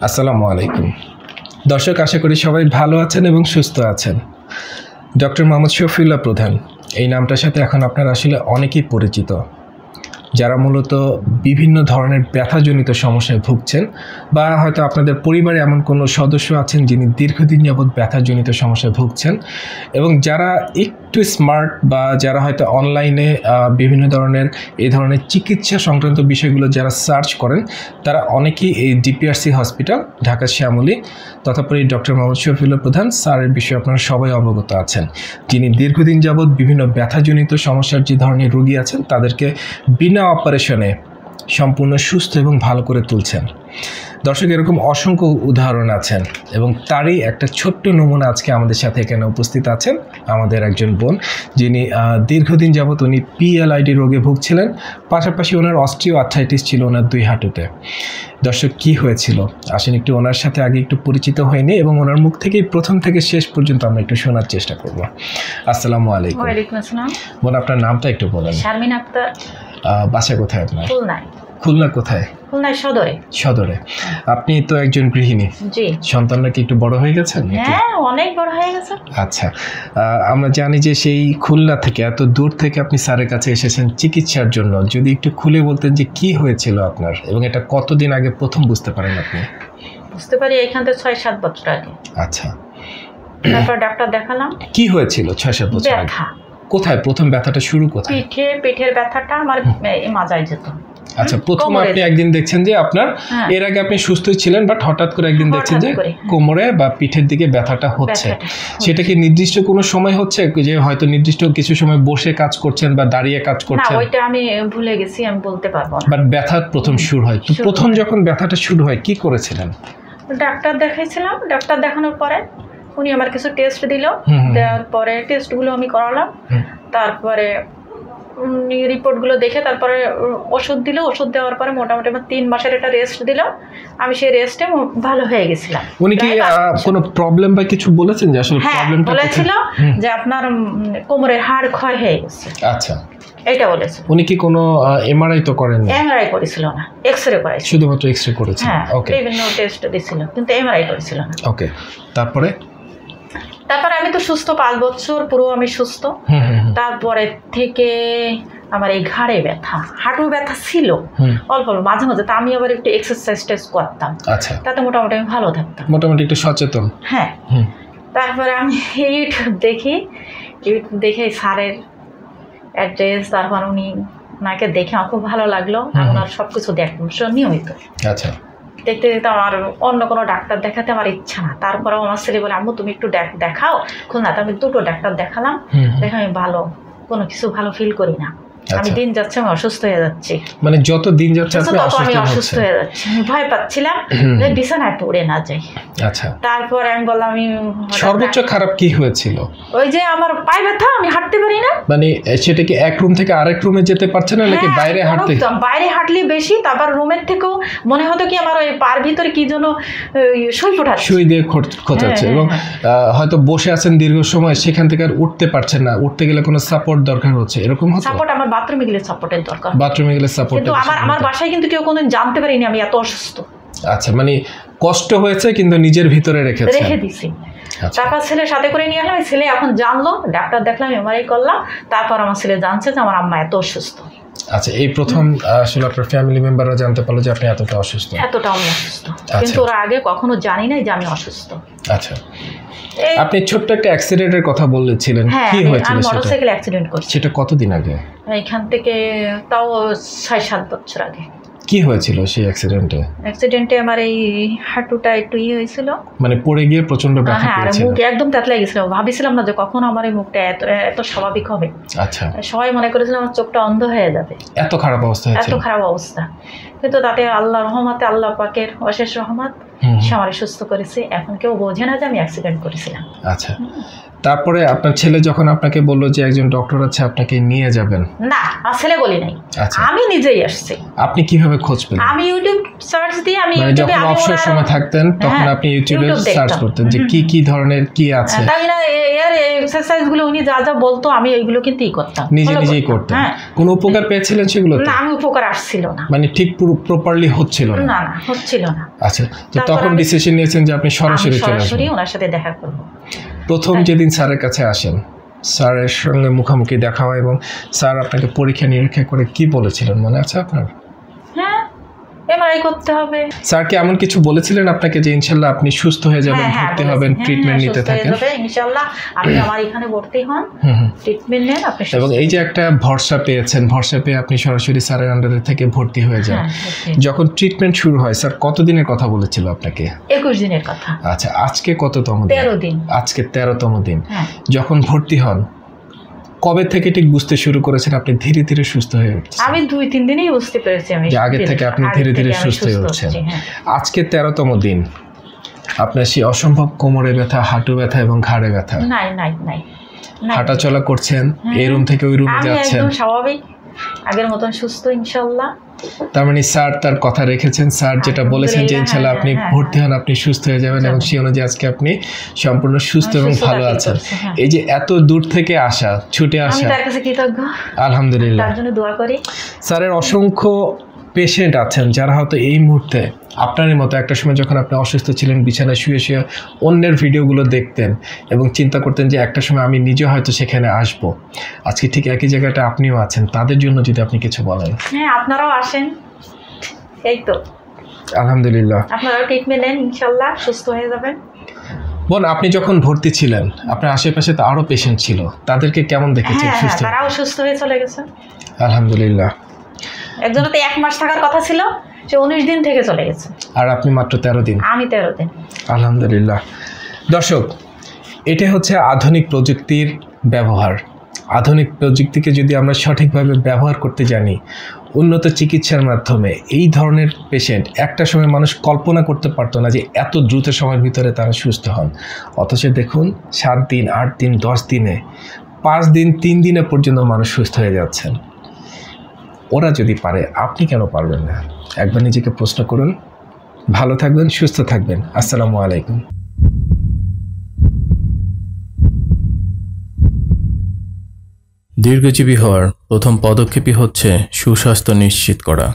আসসালামু আলাইকুম। দর্শক, আশা করি সবাই ভালো আছেন এবং সুস্থ আছেন। ডক্টর মোহাম্মদ শফিউল্লাহ প্রধান। এই নামটার সাথে এখন আপনারা আসলে অনেকেই পরিচিত। যারা মূলত বিভিন্ন ধরনের ব্যথাজনিত সমস্যায় ভুগছেন বা হয়তো আপনাদের পরিবারে এমন কোনো সদস্য আছেন যিনি দীর্ঘদিন যাবৎ ব্যথাজনিত সমস্যায় ভুগছেন এবং যারা একটু স্মার্ট বা যারা হয়তো অনলাইনে বিভিন্ন ধরনের এই ধরনের চিকিৎসা সংক্রান্ত বিষয়গুলো যারা সার্চ করেন, তারা অনেকেই এই ডিপিআরসি হসপিটাল ঢাকা শ্যামলী তথাপরি ডক্টর মোহাম্মদ শফিউল্লাহ প্রধান স্যারের বিষয়ে আপনারা সবাই অবগত আছেন। যিনি দীর্ঘদিন যাবৎ বিভিন্ন ব্যথাজনিত সমস্যার যে ধরনের রোগী আছেন, তাদেরকে বিনা অপারেশনে সম্পূর্ণ সুস্থ এবং ভালো করে তুলছেন। দর্শক এরকম অসংখ্য উদাহরণ আছেন এবং তারই একটা ছোট্ট নমুনা আজকে আমাদের সাথে এখানে উপস্থিত আছেন আমাদের একজন বোন যিনি দীর্ঘদিন যাবৎ উনি পিএলআইডি রোগে ভুগছিলেন। পাশাপাশি ওনার অস্ট্রিও আর্থ্রাইটিস ছিল ওনার দুই হাঁটুতে। দর্শক কি হয়েছিল? আসেন একটু ওনার সাথে আগে একটু পরিচিত হয়নি এবং ওনার মুখ থেকেই প্রথম থেকে শেষ পর্যন্ত আমরা একটু শোনার চেষ্টা করব। আসসালামু আলাইকুম। আসসালাম। বোন আপনার নামটা একটু বলেন। শারমিন আক্তার। বাসা কোথায় আপনার? খুলনায়। খুলনা কোথায়? খুলনায় সদরে। সদরে। আপনি তো একজন গৃহিণী। জি। সন্তানরা কি একটু বড় হয়ে গেছেন হ্যাঁ অনেক বড় হয়ে গেছে। আচ্ছা। আমরা জানি যে সেই খুলনা থেকে এত দূর থেকে আপনি স্যারের কাছে এসেছেন চিকিৎসার জন্য। যদি একটু খুলে বলতেন যে কি হয়েছিল আপনার এবং এটা কতদিন আগে প্রথম বুঝতে পারেন আপনি? বুঝতে পারি এখান থেকে ছয় সাত বছর আগে। আচ্ছা। তারপর ডাক্তার দেখালাম। কি হয়েছিল ছয় সাত বছর আগে? কোথায়? প্রথম ব্যথাটা শুরু কোথায়? পিঠে পিঠের ব্যথাটা আমার এই মাজায় যেত। আচ্ছা প্রথম আপনি একদিন দেখছেন যে আপনার হ্যাঁ। এর আগে আপনি সুস্থই ছিলেন বাট হঠাৎ করে একদিন দেখছেন যে। কোমরে বা পিঠের দিকে ব্যথাটা হচ্ছে। সেটা কি নির্দিষ্ট কোনো সময় হচ্ছে? যে হয়তো নির্দিষ্ট কিছু সময় বসে কাজ করছেন বা দাঁড়িয়ে কাজ না করছেন? ওইটা আমি ভুলে গেছি আমি বলতে পারব না। বাট ব্যথা প্রথম শুরু হয়। তো প্রথম যখন ব্যথাটা শুরু হয় কি করেছিলেন? ডাক্তার দেখাইছিলাম ডাক্তার দেখানোর পরে উনি আমার কিছু টেস্ট দিল। দেওয়ার পরে টেস্টগুলো আমি করালাম। তারপরে উনি রিপোর্টগুলো দেখে তারপরে ওষুধ দিল। ওষুধ দেওয়ার পরে মোটামুটি আমার তিন মাসের একটা রেস্ট দিল। আমি সেই রেস্টে ভালো হয়ে গেছিলাম। উনি কি। কোনো প্রবলেম বা কিছু বলেছেন যে আসলে হ্যাঁ প্রবলেমটা বলেছিল যে আপনার কোমরের হাড় ক্ষয় হয়ে গেছে। আচ্ছা। এটা বলেছে উনি কি কোনো এমআরআই তো করেননি এমআরআই করেছিল না। এক্স রে করেছিল। শুধুমাত্র এক্সরে করেছেন। হ্যাঁ ওকে বিভিন্ন টেস্ট দিছিল কিন্তু এমআরআই করেছিল না। ওকে তারপরে? তারপরে আমি তো সুস্থ পাঁচ বছর পুরো আমি সুস্থ। তারপরে থেকে আমার এই ঘাড়ে ব্যথা হাঁটু ব্যথা ছিল। অল্প অল্প মাঝে মাঝে। তা আমি আবার একটু এক্সারসাইজ টেস করতাম। আচ্ছা। তাতে মোটামুটি আমি ভালো থাকতাম। মোটামুটি একটু সচেতন। হ্যাঁ। তারপরে আমি ইউটিউব দেখি। ইউটিউব দেখে স্যারের অ্যাড্রেস তারপর উনি ওনাকে দেখে আমার খুব ভালো লাগল। আমি ওনার সব কিছু নিয়মিত। আচ্ছা। দেখতে দেখতে আমার অন্য কোনো ডাক্তার দেখাতে আমার ইচ্ছা না। তারপরেও আমার ছেলে বলে আম্মু তুমি একটু দেখ- দেখাও। খুলনাতে আমি দুটো ডাক্তার দেখালাম। দেখে আমি ভালো কোনো কিছু ভালো ফিল করি না। আমি আচ্ছা। দিন যাচ্ছে আমি অসুস্থ হয়ে যাচ্ছি। মানে যত দিন যাচ্ছে আপনি আমি অসুস্থ অসুস্থ হয়ে যাচ্ছি। ভয় পাচ্ছিলাম যে বিছানায় পড়ে না যাই। আচ্ছা। তারপরে আমি বললাম আমি সর্বোচ্চ খারাপ কি হয়েছিল? ওই যে আমার পায়ে ব্যথা আমি হাঁটতে পারি না। মানে সেটা কি এক রুম থেকে আরেক রুমে যেতে পারছে না নাকি হ্যাঁ, বাইরে হাঁটতে? বাইরে হাঁটলে বেশি তারপর রুমের থেকেও মনে হতো কি আমার ওই পার ভিতরে কি যেন ফোটাচ্ছে সুই দিয়ে খোঁচ- খোঁচাচ্ছে হ্যাঁ, এবং হ্যাঁ, হয়তো বসে আছেন দীর্ঘ সময় সেখান থেকে আর উঠতে পারছেন না। উঠতে গেলে কোনো সাপোর্ট দরকার হচ্ছে। এরকম সাপোর্ট আমার বাথরুমে গেলে সাপোর্টের দরকার। বাথরুমে গেলে সাপোর্ট কিন্তু আমার আমার বাসায় কিন্তু কেউ কোনোদিন জানতে পারিনি আমি এত অসুস্থ। আচ্ছা মানে কষ্ট হয়েছে কিন্তু নিজের ভিতরে রেখেছেন। রেখে দিছি। আচ্ছা। তারপর ছেলে সাথে করে নিয়ে আসলাম ছেলে এখন জানলো ডাক্তার দেখলাম এমআরআই করলাম তারপর আমার ছেলে জানছে যে আমার আম্মা এত অসুস্থ। আচ্ছা এই প্রথম আসলে আপনার ফ্যামিলি মেম্বাররা জানতে পারল যে আপনি এতটা অসুস্থ। এতটা আমি অসুস্থ। কিন্তু ওরা আগে কখনো জানি নাই যে আমি অসুস্থ। আচ্ছা। আপনি ছোট্ট একটা অ্যাক্সিডেন্টের কথা বলেছিলেন। হ্যাঁ কি হয়েছিল সেটা? মোটরসাইকেল অ্যাক্সিডেন্ট করছি। সেটা কতদিন আগে? এখান থেকে তাও ছয় সাত বছর আগে। কি হয়েছিল সেই অ্যাক্সিডেন্টে অ্যাক্সিডেন্টে আমার এই হাঁটুটা একটু ইয়ে হয়েছিল। মানে পড়ে গিয়ে প্রচণ্ড ব্যথা হ্যাঁ আর মুখ একদম তেতলা গেছিল ভাবিছিলাম না যে কখন আমার এই মুখটা এত এত স্বাভাবিক হবে। আচ্ছা। সবাই মনে করেছিল আমার চোখটা অন্ধ হয়ে যাবে। এত খারাপ অবস্থা এত খারাপ অবস্থা। কিন্তু তাতে আল্লাহ রহমতে আল্লাহ পাকের অশেষ রহমত সে আমার সুস্থ করেছে। এখন কেউ বোঝে না যে আমি অ্যাক্সিডেন্ট করেছিলাম। আচ্ছা। তারপরে আপনার ছেলে যখন আপনাকে বলল যে একজন ডক্টর আছে আপনাকে নিয়ে যাবেন? না আমার ছেলে বলি নাই। আচ্ছা। আমি নিজেই আসছি। আপনি কীভাবে খোঁজ পেলেন আমি ইউটিউব সার্চ দিয়ে আমি মানে ইউটিউবে যখন আমি অবসর সময় থাকতেন তখন হ্যাঁ, আপনি ইউটিউবে সার্চ করতেন যে কি কি ধরনের কি আছে? তাই না? এর এই এক্সারসাইজগুলো উনি যা যা বলতো আমি ওইগুলো কিন্তু ই করতাম। নিজে নিজেই করতাম। করতেন। হ্যাঁ। কোনো উপকার পেয়েছিলেন সেগুলো না আমি উপকার আসছিল না। মানে ঠিক পুরো প্রপারলি হচ্ছিল না? না হচ্ছিল না। আচ্ছা তো তখন ডিসিশন নিয়েছেন যে আপনি সরাসরি চলে সরাসরি আসবেন। ওনার সাথে দেখা করব। প্রথম যেদিন স্যারের কাছে আসেন স্যারের সঙ্গে মুখোমুখি দেখা হয় এবং স্যার আপনাকে পরীক্ষা নিরীক্ষা করে কি বলেছিলেন মনে আছে আপনার? হ্যাঁ এমআরআই করতে হবে। স্যার কি এমন কিছু বলেছিলেন আপনাকে যে ইনশাল্লাহ আপনি সুস্থ হয়ে যাবেন হ্যাঁ, হ্যাঁ, ভর্তি হবেন ট্রিটমেন্ট হ্যাঁ, নিতে থাকেন? যাবে, ইনশাল্লাহ আপনি আমার এখানে ভর্তি হন। ট্রিটমেন্ট নেন আপনি এবং এই যে একটা ভরসা পেয়েছেন ভরসা পেয়ে আপনি সরাসরি স্যারের আন্ডারে থেকে ভর্তি হয়ে যান। যখন ট্রিটমেন্ট শুরু হয় স্যার কতদিনের কথা বলেছিল আপনাকে? একুশ দিনের কথা। আচ্ছা আজকে কততম দিন? তেরো দিন। আজকে তেরোতম দিন। যখন ভর্তি হন কবে থেকে ঠিক বুঝতে শুরু করেছেন? আপনি ধীরে ধীরে সুস্থ হয়ে উঠছেন। আমি দুই তিন দিনেই বুঝতে পেরেছি আমি যে আগে থেকে আপনি ধীরে ধীরে সুস্থ হয়ে উঠছেন। হ্যাঁ। আজকে তেরোতম দিন। আপনার সেই অসম্ভব কোমরে ব্যথা হাঁটু ব্যথা এবং ঘাড়ে ব্যথা। নাই নাই নাই হাঁটাচলা হাঁটা চলা করছেন এই রুম থেকে ওই রুমে আমি যাচ্ছেন। একদম স্বাভাবিক আগের মতন সুস্থ ইনশাল্লাহ তার মানে স্যার তার কথা রেখেছেন। স্যার যেটা বলেছেন যে ইনশাল্লাহ আপনি হ্যাঁ, হ্যাঁ, ভর্তি হন আপনি সুস্থ হয়ে যাবেন এবং সেই অনুযায়ী আজকে আপনি সম্পূর্ণ সুস্থ এবং ভালো আছেন। হ্যাঁ। এই যে এত দূর থেকে আসা ছুটে আসা। আলহামদুলিল্লাহ। তার জন্য দোয়া করি। স্যারের অসংখ্য পেশেন্ট আছেন যারা হয়তো এই মুহূর্তে আপনারই মতো একটা সময় যখন আপনি অসুস্থ ছিলেন বিছানায় শুয়ে শুয়ে অন্যের ভিডিওগুলো দেখতেন এবং চিন্তা করতেন যে একটা সময় আমি নিজে হয়তো সেখানে আসব। আজকে ঠিক একই জায়গাটা আপনিও আছেন তাদের জন্য যদি আপনি কিছু বলেন। হ্যাঁ আপনারাও আসেন। এই তো। আলহামদুলিল্লাহ। আপনারাও ট্রিটমেন্ট নেন ইনশাল্লাহ সুস্থ হয়ে যাবেন। বোন আপনি যখন ভর্তি ছিলেন আপনার আশেপাশে তো আরও পেশেন্ট ছিল। তাদেরকে কেমন দেখেছেন? হ্যাঁ হ্যাঁ সুস্থ? তারাও সুস্থ হয়ে চলে গেছে। আলহামদুলিল্লাহ। একজনের তো এক মাস থাকার কথা ছিল সে উনিশ দিন থেকে চলে গেছে। আর আপনি মাত্র তেরো দিন? আমি তেরো দিন। আলহামদুলিল্লাহ। দর্শক এটা হচ্ছে আধুনিক প্রযুক্তির ব্যবহার। আধুনিক প্রযুক্তিকে যদি আমরা সঠিকভাবে ব্যবহার করতে জানি উন্নত চিকিৎসার মাধ্যমে এই ধরনের পেশেন্ট একটা সময় মানুষ কল্পনা করতে পারতো না যে এত দ্রুত সময়ের ভিতরে তারা সুস্থ হন। অথচ দেখুন সাত দিন আট দিন দশ দিনে পাঁচ দিন তিন দিনে পর্যন্ত মানুষ সুস্থ হয়ে যাচ্ছেন। ওরা যদি পারে, আপনি কেন পারবেন না? একবার নিজেকে প্রশ্ন করুন। ভালো থাকবেন, সুস্থ থাকবেন। আসসালামু আলাইকুম। দীর্ঘজীবী হওয়ার প্রথম পদক্ষেপই হচ্ছে সুস্বাস্থ্য নিশ্চিত করা।